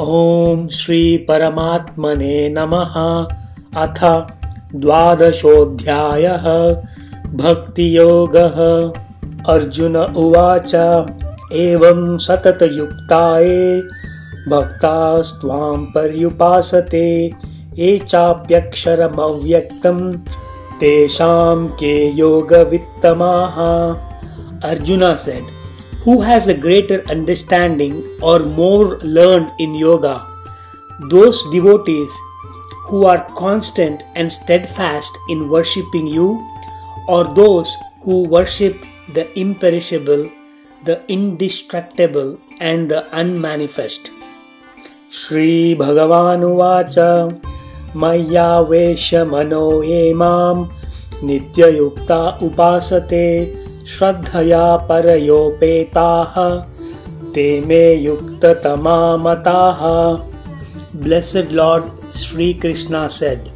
ॐ श्रीपरमात्मने नमः। अथ द्वादशोऽध्यायः। भक्तियोगः। अर्जुन उवाच। एवं सततयुक्ताये। भक्तास्त्वां पर्युपासते। ये चाप्यक्षरमव्यक्तं। तेषां के योगवित्तमाः। Arjuna said, who has a greater understanding or more learned in yoga, those devotees who are constant and steadfast in worshipping you, or those who worship the imperishable, the indestructible, and the unmanifest. Sri Bhagavan Bhagavanuvacha Maya Vesha Mano nitya Nityayukta Upasate श्रद्धया परयोपेताः, ते मे युक्ततमा मताः blessed lord Shrikrishna said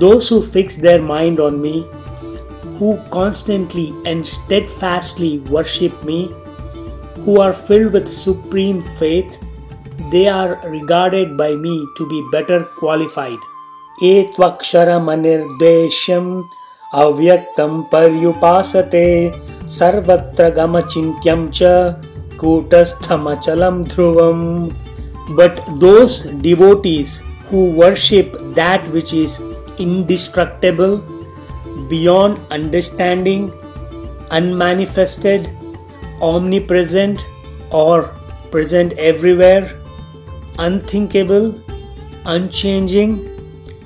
those who fix their mind on me who constantly and steadfastly worship me who are filled with supreme faith they are regarded by me to be better qualified ए त्वक्षरमनिर्देशम् अव्यक्तं पर्युपासते सर्वत्र गमचिन्त्यं च कूटस्थमचलं ध्रुवम् But those devotees who worship that which is indestructible, beyond understanding, unmanifested, omnipresent, or present everywhere, unthinkable, unchanging,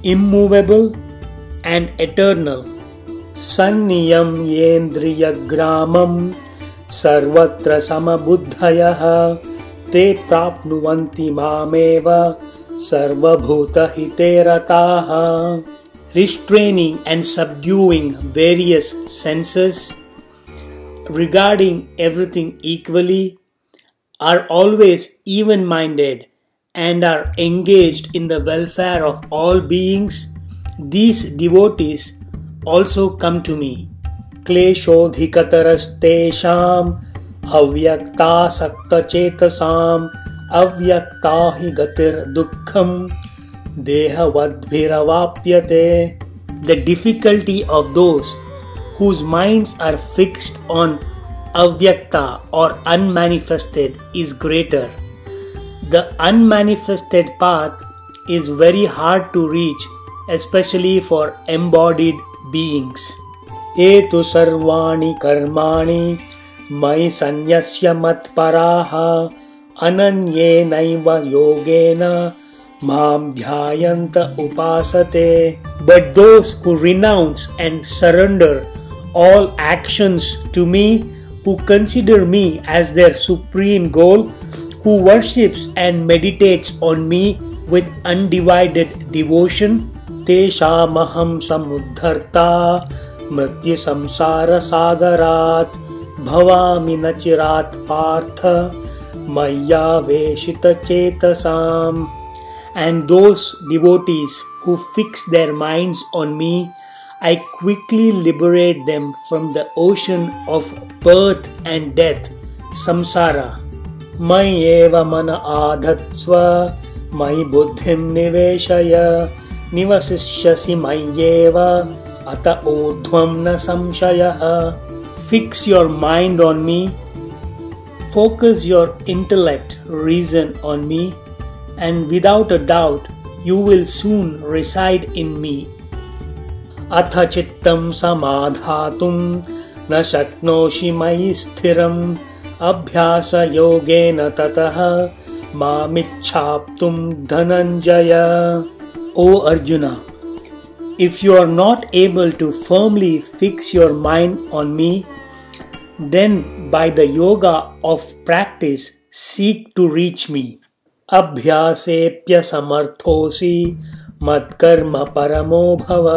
immovable, and eternal. सन्नियं येन्द्रियग्रामं सर्वत्र समबुद्धयः ते प्राप्नुवन्ति मामेव सर्वभूतहिते रताः Restraining and subduing various senses, regarding everything equally, are always even minded and are engaged in the welfare of all beings, these devotees also come to me. क्लेशोऽधिकतरस्तेषाम् अव्यक्तासक्तचेतसाम् अव्यक्ता हि गतिर्दुःखम् देहवद्भिरवाप्यते The difficulty of those whose minds are fixed on avyakta or unmanifested is greater. The unmanifested path is very hard to reach, especially for embodied beings. ये तु सर्वाणि कर्माणि मयि सन्न्यस्य मत्पराः अनन्येनैव योगेन माँ ध्यायन्त उपासते But those who renounce and surrender all actions to me, who consider me as their supreme goal, who worships and meditates on me with undivided devotion, तेषामहं समुद्धर्ता मृत्यु संसार सागरा भवामी न चिरात् Partha, मय्यावेशितचेतसाम्। And those devotees who fix their minds on me I quickly liberate them from the ocean of birth and death संसार मयि एव मन आधत्स्व मयि बुद्धि निवेशय निवसिष्यसि मय्येव। अत ऊर्ध्वं न संशयः। Fix your mind on me focus your intellect reason on me and without a doubt you will soon reside in me अथ चित्तं समाधातुं न शक्नोषि मयि स्थिरम्। अभ्यासयोगेन ततः मामिच्छाप्तुं Dhananjay. O Arjuna, if you are not able to firmly fix your mind on me, then by the yoga of practice seek to reach me. अभ्यासेऽप्यसमर्थोऽसि मत्कर्म परमो भव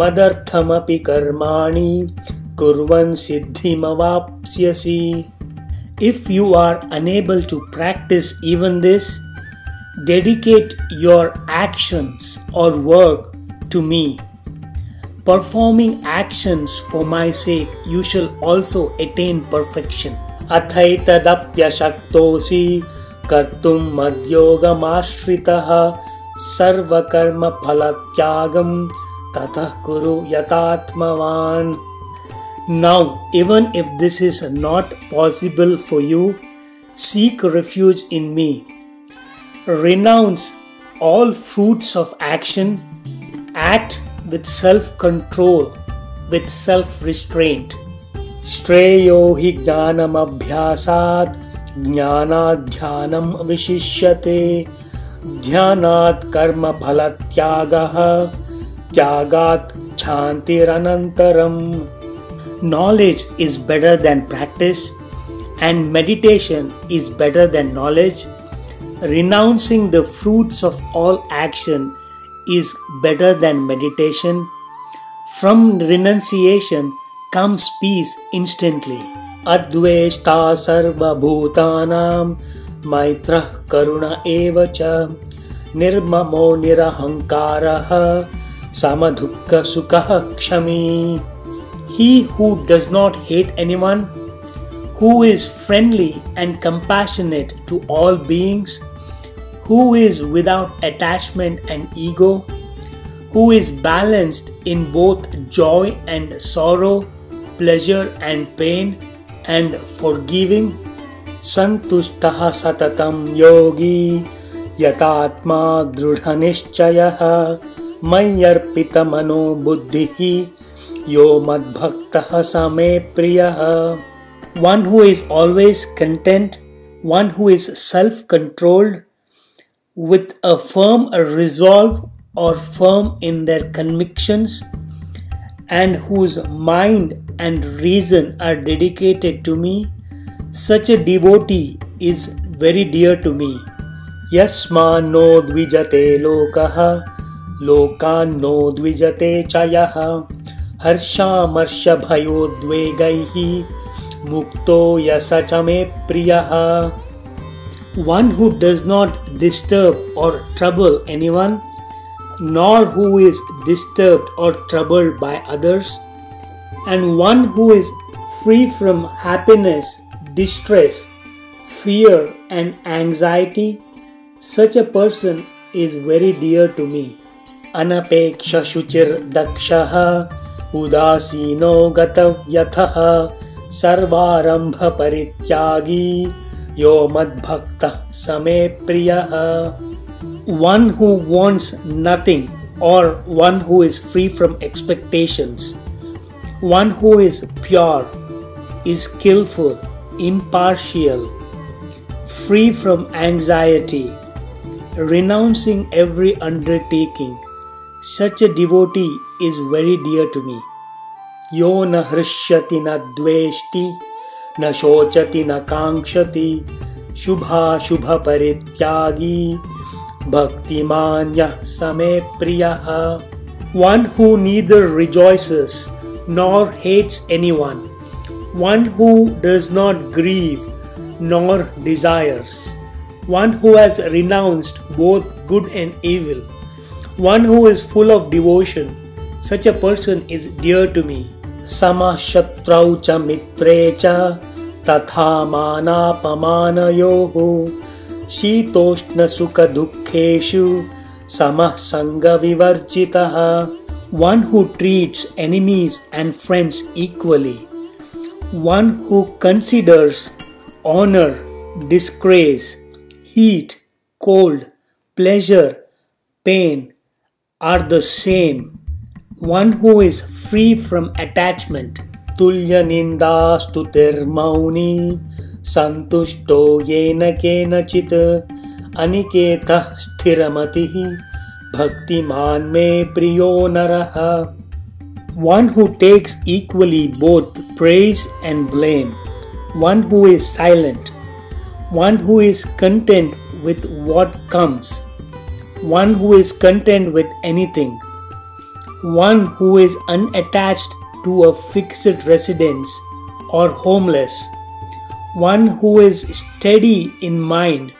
मदर्थमपि कर्माणि कुर्वन् सिद्धिमवाप्स्यसि If you are unable to practice even this, dedicate your actions or work to me. Performing actions for my sake, you shall also attain perfection. अथैतदप्यशक्तोऽसि कर्तुं मद्योगमाश्रितः सर्वकर्मफलत्यागं ततः कुरु यतात्मवान् Now, even if this is not possible for you, seek refuge in me. Renounce all fruits of action, act with self control, with self restraint. श्रेयो हि ज्ञानमभ्यासात् ज्ञानाध्यानं विशिष्यते ध्यानात् कर्मफलत्यागः त्यागात् शान्तिरनन्तरम् knowledge is better than practice and meditation is better than knowledge, renouncing the fruits of all action is better than meditation. From renunciation comes peace instantly. Adveshta sarva bhutanam maitrah karuna eva cha nirmamo nirahankaraha samadhukka sukah kshami. He who does not hate anyone, who is friendly and compassionate to all beings, who is without attachment and ego, who is balanced in both joy and sorrow, pleasure and pain, and forgiving, santustaha satatam yogi yatatma दृढनिश्चयः मय्यर्पितमनो बुद्धिः यो मद्भक्तः समे प्रियः one who is always content one who is self-controlled with a firm resolve or firm in their convictions and whose mind and reason are dedicated to me such a devotee is very dear to me यस्मान्नो द्विजते लोकः लोकान्नो द्विजते च यः हर्षामर्षभयोद्वेगैः मुक्तो yes च मे प्रियः one who does not disturb or trouble anyone, nor who is disturbed or troubled by others, and one who is free from happiness, distress, fear, and anxiety, such a person is very dear to me. Anapeksha Shuchir Dakshaha उदासीनो गतव्यथः सर्वारम्भपरित्यागी Yo Madbhakta Same Priyaha. One who wants nothing or one who is free from expectations. One who is pure, is skillful, impartial, free from anxiety, renouncing every undertaking. Such a devotee is very dear to me. Yo na hrishyati na dveshti kankshati, shubha shubha parityagi, bhakti manya same priyaha. One who neither rejoices nor hates anyone, one who does not grieve nor desires, one who has renounced both good and evil one who is full of devotion. Such a person is dear to me. समशत्रौ च मित्रे च तथा मानापमानयोः शीतोष्णसुखदुःखेषु समः सङ्गविवर्जितः one who treats enemies and friends equally one who considers honour disgrace heat cold pleasure pain are the same One who is free from attachment. Nindastutirmauni santushto yena kenachit aniketah sthiramatihi bhaktiman me priyo naraha. One who takes equally both praise and blame. One who is silent. One who is content with what comes one who is content with anything, one who is unattached to a fixed residence or homeless, one who is steady in mind,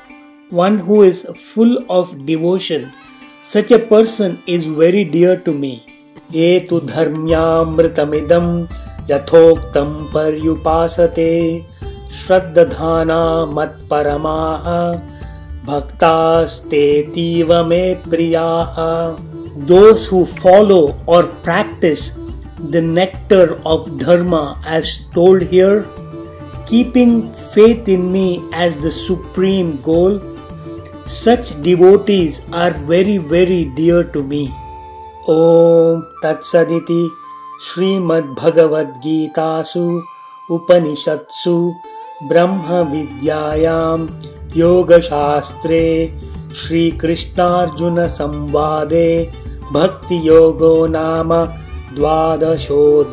one who is full of devotion. Such a person is very dear to me. ये तु धर्म्यामृतमिदं यथोक्तं पर्युपासते श्रद्धाना मत्परमाः भक्तास्तेतीव मे प्रियाः Those who follow or practice the nectar of dharma as told here, keeping faith in me as the supreme goal, such devotees are very, very dear to me. ॐ तत्सदिति श्रीमद्भगवद्गीतासु उपनिषत्सु ब्रह्मविद्यायां योगशास्त्रे श्रीकृष्णार्जुनसंवादे भक्तियोगो नाम द्वादशोऽध्यायः।